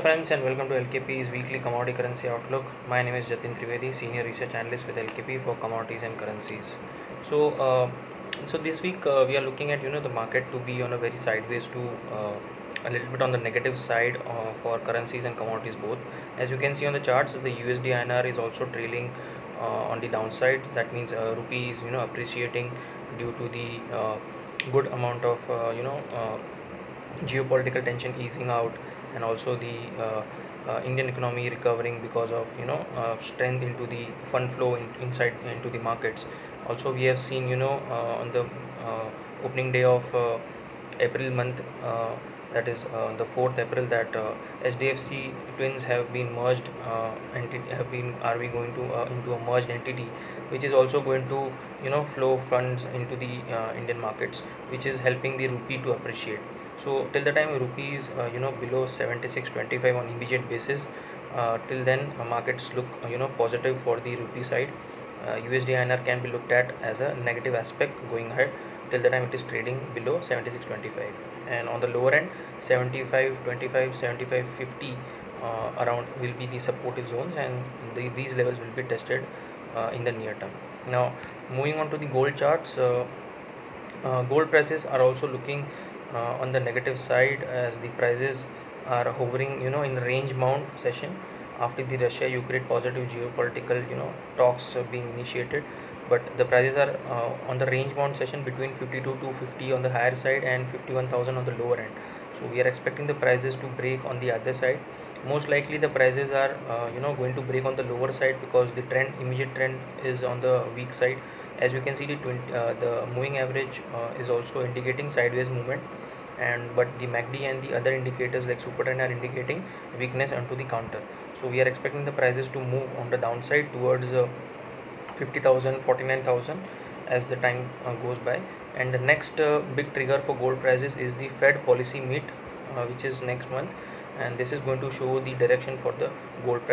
friends and welcome to LKP's weekly commodity currency outlook. My name is Jateen Trivedi, senior research analyst with LKP for commodities and currencies. So, uh, so this week uh, we are looking at you know the market to be on a very sideways to uh, a little bit on the negative side uh, for currencies and commodities both. As you can see on the charts, the USD INR is also trailing uh, on the downside. That means uh, rupee is you know appreciating due to the good amount of you know geopolitical tension easing out and also the uh, uh, Indian economy recovering because of you know uh, strength into the fund flow in, inside into the markets. Also, we have seen you know on the opening day of April month, that is uh, the 4th April, that uh, HDFC twins have been merged. Uh, entity have been are we going to uh, into a merged entity, which is also going to you know flow funds into the uh, Indian markets, which is helping the rupee to appreciate so till the time rupee is uh, you know below 76.25 on immediate basis uh, till then uh, markets look uh, you know positive for the rupee side uh, USD INR can be looked at as a negative aspect going ahead. Till the time it is trading below 76.25 and on the lower end 75.25 75.50 uh, around will be the supportive zones and the, these levels will be tested uh, in the near term. Now moving on to the gold charts uh, uh, gold prices are also looking uh, on the negative side as the prices are hovering you know in range bound session after the russia ukraine positive geopolitical you know talks being initiated but the prices are uh, on the range bound session between 52 to 50 on the higher side and 51000 on the lower end. So we are expecting the prices to break on the other side. Most likely the prices are uh, you know going to break on the lower side because the trend immediate trend is on the weak side. As you can see the 20, uh, the moving average uh, is also indicating sideways movement and but the MACD and the other indicators like super trend are indicating weakness onto the counter. So we are expecting the prices to move on the downside towards uh, 50000 49000 as the time uh, goes by. And the next uh, big trigger for gold prices is the fed policy meet uh, which is next month. And this is going to show the direction for the gold price